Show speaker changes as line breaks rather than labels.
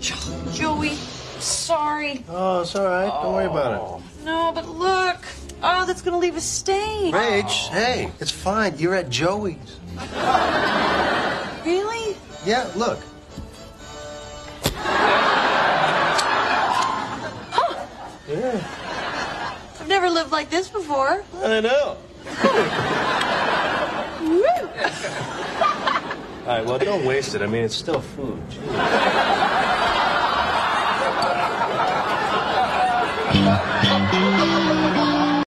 Joey, sorry.
Oh, it's all right. Don't worry about it. Oh.
No, but look. Oh, that's gonna leave a stain.
Rach, hey, it's fine. You're at Joey's.
Really?
Yeah, look. Huh? Yeah,
I've never lived like this before.
I know. All right, well, don't waste it. I mean, it's still food. Gee. Música